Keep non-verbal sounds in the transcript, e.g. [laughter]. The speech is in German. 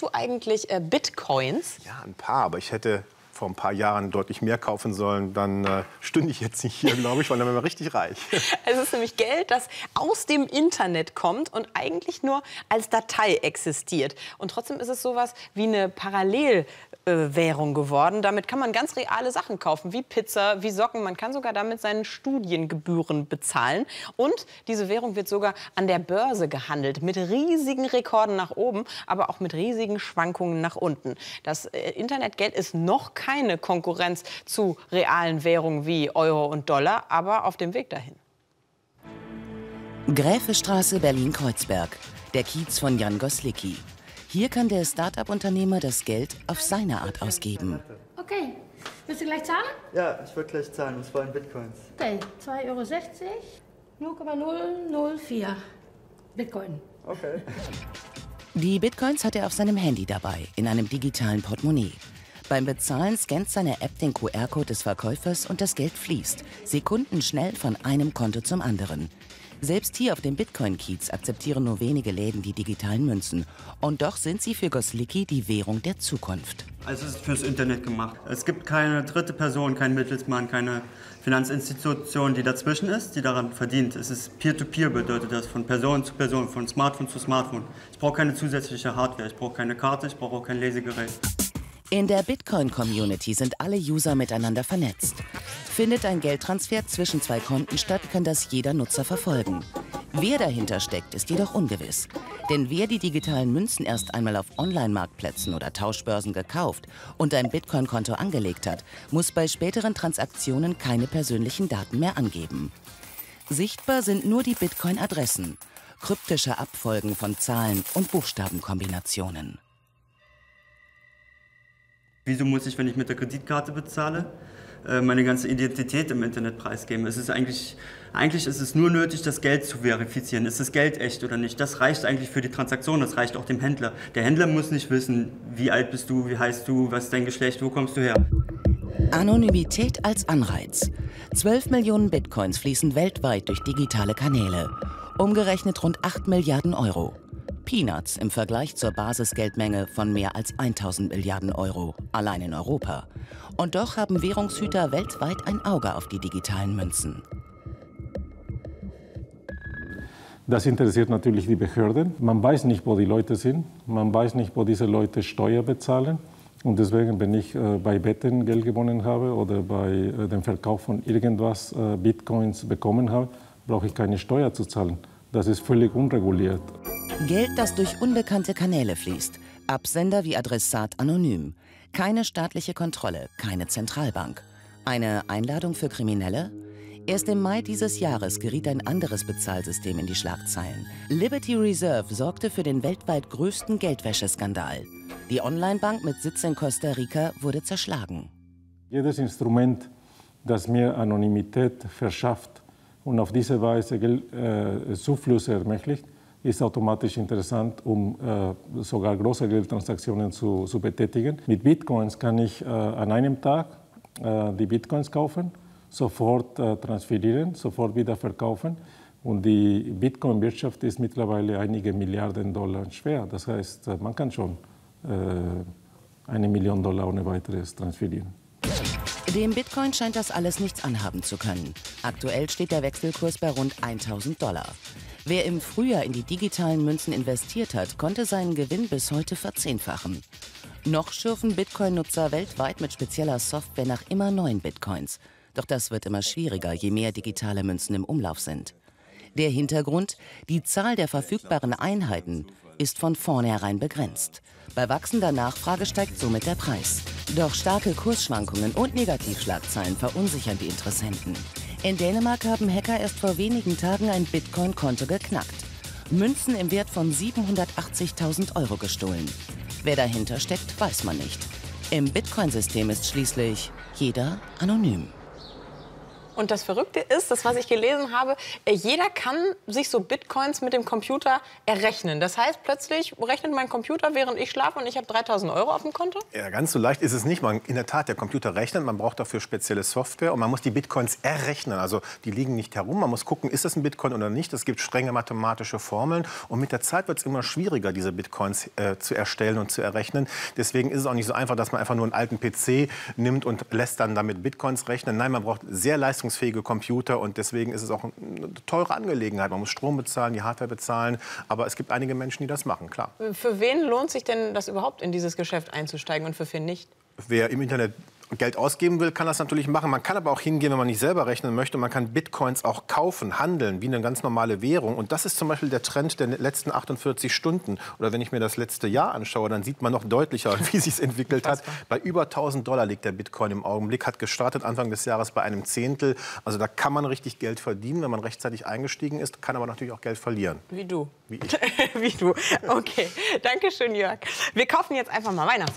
du eigentlich äh, Bitcoins? Ja, ein paar, aber ich hätte vor ein paar Jahren deutlich mehr kaufen sollen, dann äh, stünde ich jetzt nicht hier, glaube ich, weil dann wären wir richtig reich. [laughs] Es ist nämlich Geld, das aus dem Internet kommt und eigentlich nur als Datei existiert. Und trotzdem ist es sowas wie eine Parallelwährung geworden. Damit kann man ganz reale Sachen kaufen, wie Pizza, wie Socken. Man kann sogar damit seine Studiengebühren bezahlen. Und diese Währung wird sogar an der Börse gehandelt, mit riesigen Rekorden nach oben, aber auch mit riesigen Schwankungen nach unten. Das äh, Internetgeld ist noch keine Konkurrenz zu realen Währungen wie Euro und Dollar, aber auf dem Weg dahin. Gräfestraße, Berlin-Kreuzberg. Der Kiez von Jan Goslicki. Hier kann der Start-up-Unternehmer das Geld auf seine Art ausgeben. Okay. Willst du gleich zahlen? Ja, ich würde gleich zahlen, und zwar in Bitcoins. Okay, 2,60 Euro, 0,004 Bitcoin. Okay. Die Bitcoins hat er auf seinem Handy dabei, in einem digitalen Portemonnaie. Beim Bezahlen scannt seine App den QR-Code des Verkäufers und das Geld fließt, sekundenschnell von einem Konto zum anderen. Selbst hier auf dem Bitcoin-Kiez akzeptieren nur wenige Läden die digitalen Münzen. Und doch sind sie für Goslicki die Währung der Zukunft. Also es ist fürs Internet gemacht. Es gibt keine dritte Person, keinen Mittelsmann, keine Finanzinstitution, die dazwischen ist, die daran verdient. Es ist Peer-to-Peer, -Peer bedeutet das, von Person zu Person, von Smartphone zu Smartphone. Ich brauche keine zusätzliche Hardware, ich brauche keine Karte, ich brauche auch kein Lesegerät. In der Bitcoin-Community sind alle User miteinander vernetzt. Findet ein Geldtransfer zwischen zwei Konten statt, kann das jeder Nutzer verfolgen. Wer dahinter steckt, ist jedoch ungewiss. Denn wer die digitalen Münzen erst einmal auf Online-Marktplätzen oder Tauschbörsen gekauft und ein Bitcoin-Konto angelegt hat, muss bei späteren Transaktionen keine persönlichen Daten mehr angeben. Sichtbar sind nur die Bitcoin-Adressen, kryptische Abfolgen von Zahlen und Buchstabenkombinationen. Wieso muss ich, wenn ich mit der Kreditkarte bezahle, äh, meine ganze Identität im Internet preisgeben? Es ist eigentlich, eigentlich ist es nur nötig, das Geld zu verifizieren. Ist das Geld echt oder nicht? Das reicht eigentlich für die Transaktion, das reicht auch dem Händler. Der Händler muss nicht wissen, wie alt bist du, wie heißt du, was ist dein Geschlecht, wo kommst du her. Anonymität als Anreiz. 12 Millionen Bitcoins fließen weltweit durch digitale Kanäle. Umgerechnet rund 8 Milliarden Euro. Peanuts im Vergleich zur Basisgeldmenge von mehr als 1000 Milliarden Euro, allein in Europa. Und doch haben Währungshüter weltweit ein Auge auf die digitalen Münzen. Das interessiert natürlich die Behörden. Man weiß nicht, wo die Leute sind. Man weiß nicht, wo diese Leute Steuer bezahlen. Und deswegen, wenn ich äh, bei Betten Geld gewonnen habe oder bei äh, dem Verkauf von irgendwas äh, Bitcoins bekommen habe, brauche ich keine Steuer zu zahlen. Das ist völlig unreguliert. Geld, das durch unbekannte Kanäle fließt. Absender wie Adressat anonym. Keine staatliche Kontrolle, keine Zentralbank. Eine Einladung für Kriminelle? Erst im Mai dieses Jahres geriet ein anderes Bezahlsystem in die Schlagzeilen. Liberty Reserve sorgte für den weltweit größten Geldwäscheskandal. Die Onlinebank mit Sitz in Costa Rica wurde zerschlagen. Jedes Instrument, das mir Anonymität verschafft und auf diese Weise Geld, äh, Zuflüsse ermöglicht, ist automatisch interessant, um äh, sogar große Geldtransaktionen zu, zu, betätigen. Mit Bitcoins kann ich äh, an einem Tag äh, die Bitcoins kaufen, sofort äh, transferieren, sofort wieder verkaufen. Und die Bitcoin-Wirtschaft ist mittlerweile einige Milliarden Dollar schwer. Das heißt, äh, man kann schon äh, eine Million Dollar ohne weiteres transferieren. Dem Bitcoin scheint das alles nichts anhaben zu können. Aktuell steht der Wechselkurs bei rund 1000 Dollar. Wer im Frühjahr in die digitalen Münzen investiert hat, konnte seinen Gewinn bis heute verzehnfachen. Noch schürfen Bitcoin-Nutzer weltweit mit spezieller Software nach immer neuen Bitcoins. Doch das wird immer schwieriger, je mehr digitale Münzen im Umlauf sind. Der Hintergrund, die Zahl der verfügbaren Einheiten ist von vornherein begrenzt. Bei wachsender Nachfrage steigt somit der Preis. Doch starke Kursschwankungen und Negativschlagzeilen verunsichern die Interessenten. In Dänemark haben Hacker erst vor wenigen Tagen ein Bitcoin-Konto geknackt. Münzen im Wert von 780.000 Euro gestohlen. Wer dahinter steckt, weiß man nicht. Im Bitcoin-System ist schließlich jeder anonym. Und das Verrückte ist, das, was ich gelesen habe, äh, jeder kann sich so Bitcoins mit dem Computer errechnen. Das heißt, plötzlich rechnet mein Computer, während ich schlafe und ich habe 3000 Euro auf dem Konto? Ja, ganz so leicht ist es nicht. Man, in der Tat, der Computer rechnet, man braucht dafür spezielle Software und man muss die Bitcoins errechnen. Also die liegen nicht herum. Man muss gucken, ist das ein Bitcoin oder nicht. Es gibt strenge mathematische Formeln und mit der Zeit wird es immer schwieriger, diese Bitcoins äh, zu erstellen und zu errechnen. Deswegen ist es auch nicht so einfach, dass man einfach nur einen alten PC nimmt und lässt dann damit Bitcoins rechnen. Nein, man braucht sehr leistungsfähige Computer und deswegen ist es auch eine teure Angelegenheit. Man muss Strom bezahlen, die Hardware bezahlen, aber es gibt einige Menschen, die das machen, klar. Für wen lohnt sich denn das überhaupt in dieses Geschäft einzusteigen und für wen nicht? Wer im Internet Geld ausgeben will, kann das natürlich machen. Man kann aber auch hingehen, wenn man nicht selber rechnen möchte. Man kann Bitcoins auch kaufen, handeln, wie eine ganz normale Währung. Und das ist zum Beispiel der Trend der letzten 48 Stunden. Oder wenn ich mir das letzte Jahr anschaue, dann sieht man noch deutlicher, [laughs] wie sich entwickelt hat. Bei über 1000 Dollar liegt der Bitcoin im Augenblick. Hat gestartet Anfang des Jahres bei einem Zehntel. Also da kann man richtig Geld verdienen, wenn man rechtzeitig eingestiegen ist. Kann aber natürlich auch Geld verlieren. Wie du. Wie ich. [laughs] wie du. Okay. Dankeschön, Jörg. Wir kaufen jetzt einfach mal Weihnachtsgeschenke.